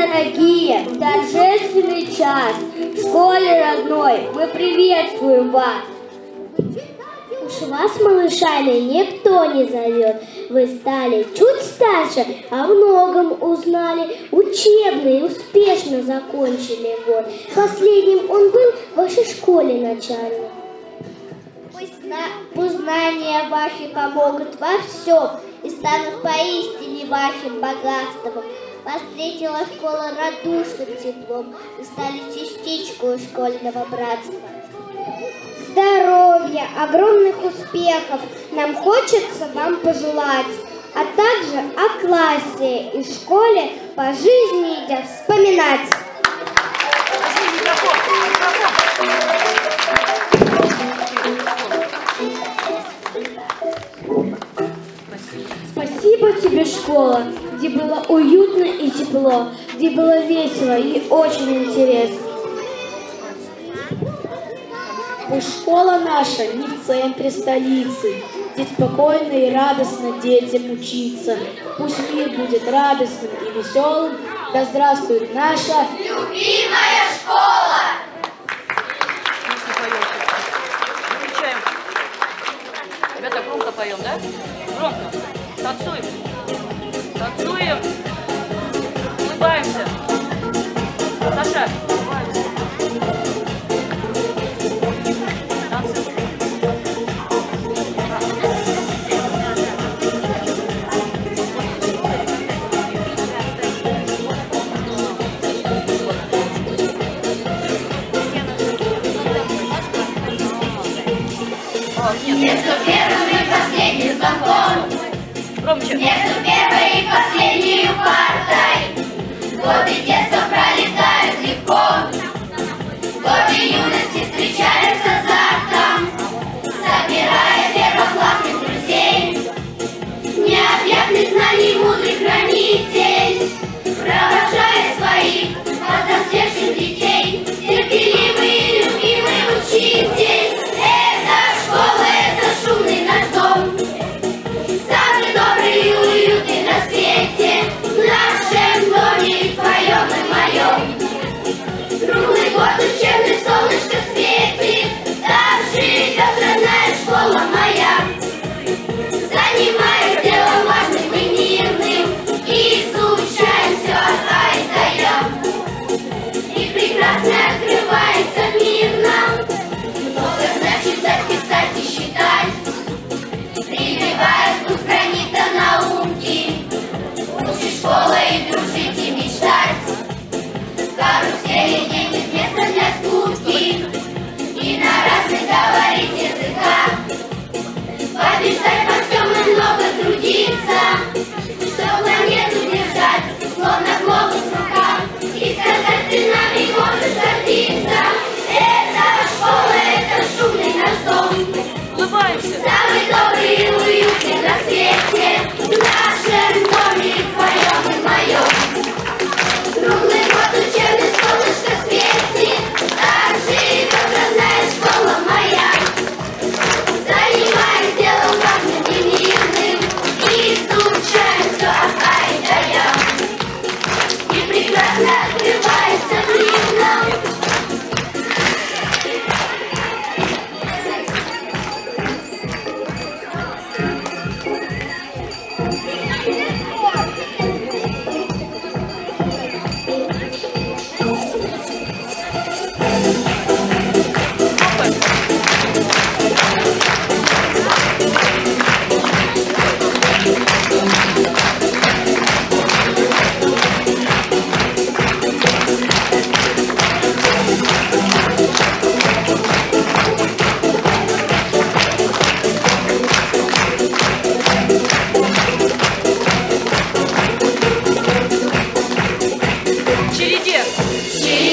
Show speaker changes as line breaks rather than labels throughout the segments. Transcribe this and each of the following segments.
дорогие, в торжественный час в школе родной мы приветствуем вас. Уж вас, малышами, никто не зовет. Вы стали чуть старше, а многом узнали. Учебный успешно закончили год. Последним он был в вашей школе начальной. Пусть, пусть знания ваши помогут во всем и станут поистине вашим богатством. Встретила школа радушным теплом и стали частичкой школьного братства здоровья, огромных успехов нам хочется вам пожелать, а также о классе и школе по жизни идя вспоминать.
Спасибо тебе, школа, где было уютно и тепло, где было весело и очень интересно. Пусть школа наша не в центре столицы, где спокойно и радостно детям учиться. Пусть мир будет радостным и веселым, да здравствует наша
любимая школа!
Ребята, громко поем, да? Громко. Танцуем. Танцуем. Улыбаемся. Саша, улыбаемся.
Самый добрый и уютный на свете В нашем доме
В череде.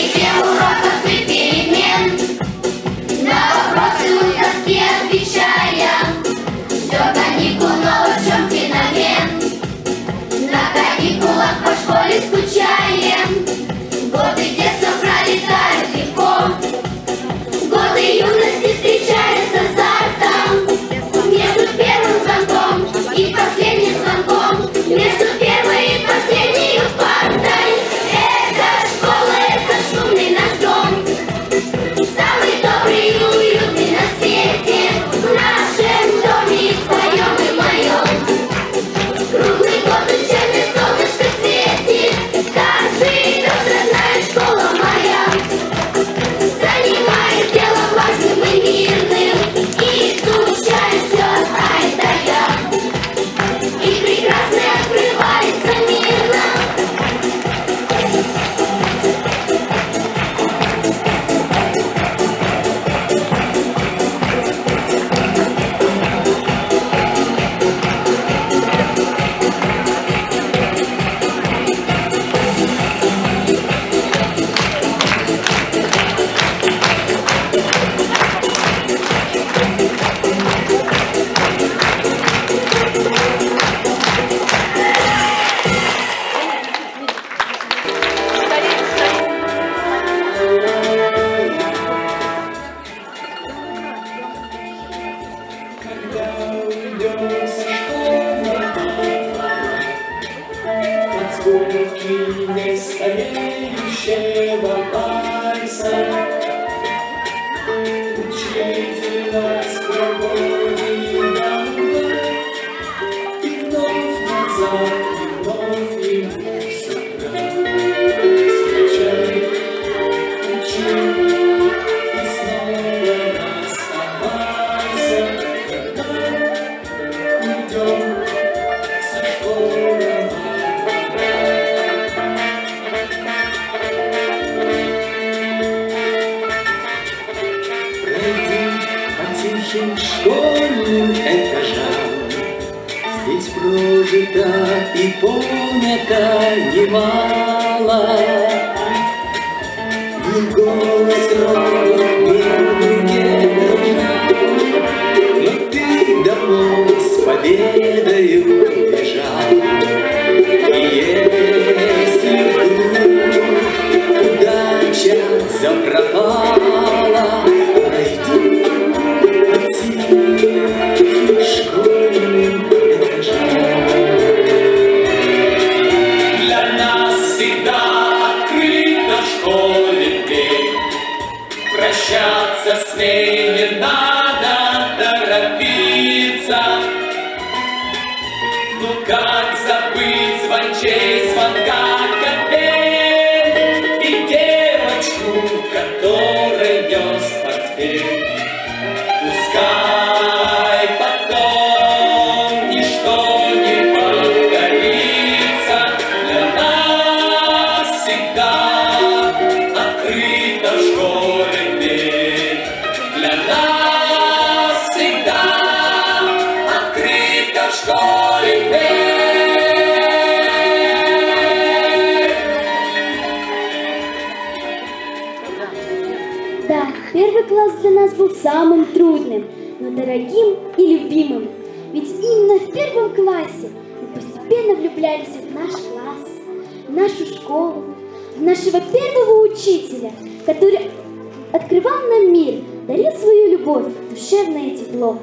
И
понято немало. И голос робот
самым трудным, но дорогим и любимым. Ведь именно в первом классе мы постепенно влюблялись в наш класс, в нашу школу, в нашего первого учителя, который открывал нам мир, дарил свою любовь, душевное тепло.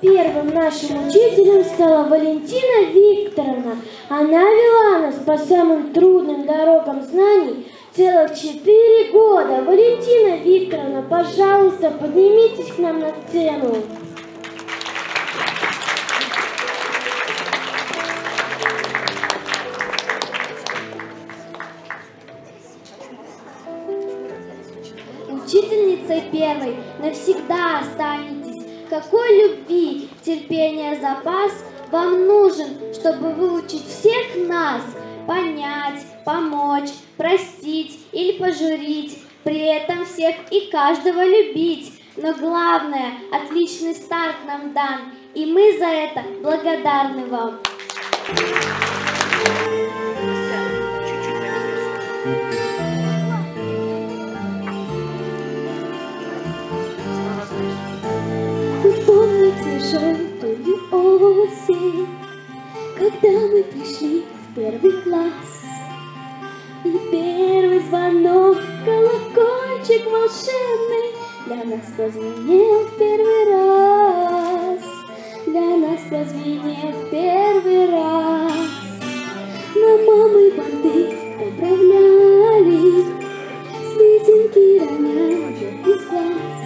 Первым нашим учителем стала Валентина Викторовна. Она вела нас по самым трудным дорогам знаний целых четыре года. Валентина Викторовна, пожалуйста, поднимитесь к нам на сцену.
Учительницей первой навсегда останетесь. Какой любви, терпения, запас вам нужен, чтобы выучить всех нас, понять, помочь, простить или пожурить, при этом всех и каждого любить. Но главное, отличный старт нам дан, и мы за это благодарны вам.
Желтую осень, когда мы пришли в первый класс? Первый звонок, колокольчик волшебный для нас позвенел в первый раз. Для нас позвенел в первый раз. Но мамы банты поправляли, слезинки роняли из глаз.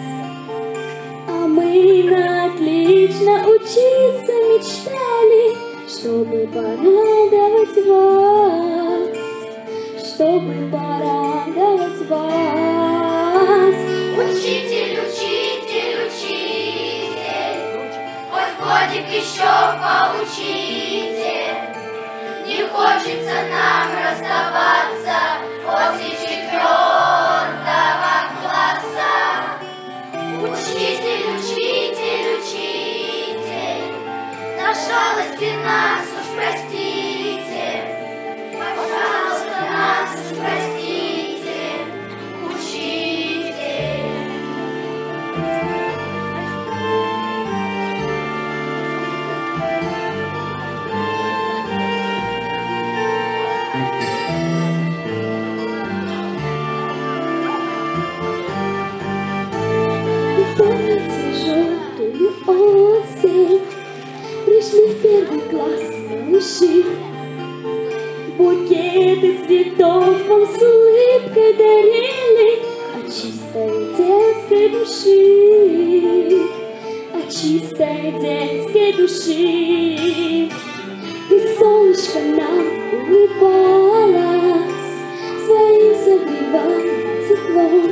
А мы на отлично учиться мечтали, чтобы порадовать
душа нам
улыбалась, своим согревал теплом.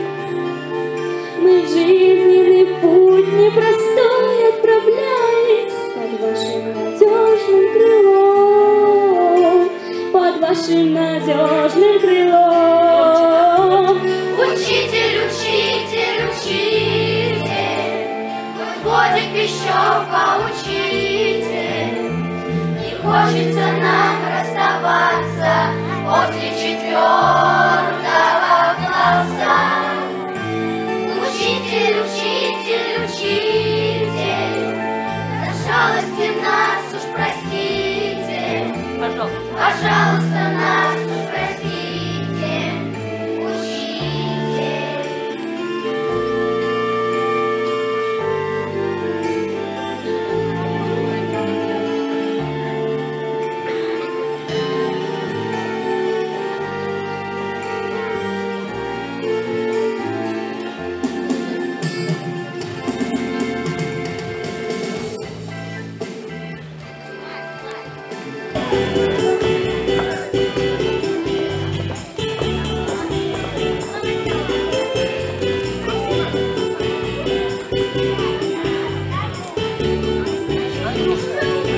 Мы в жизненный путь непростой отправлялись под вашим надежным крылом, под вашим надежным крылом. Учитель, учитель, учитель, подводит пищу поучитель, не хочется после четвертого класса. Учитель, учитель, учитель, за жалости нас уж простите. Пожалуйста. Пожалуйста. me.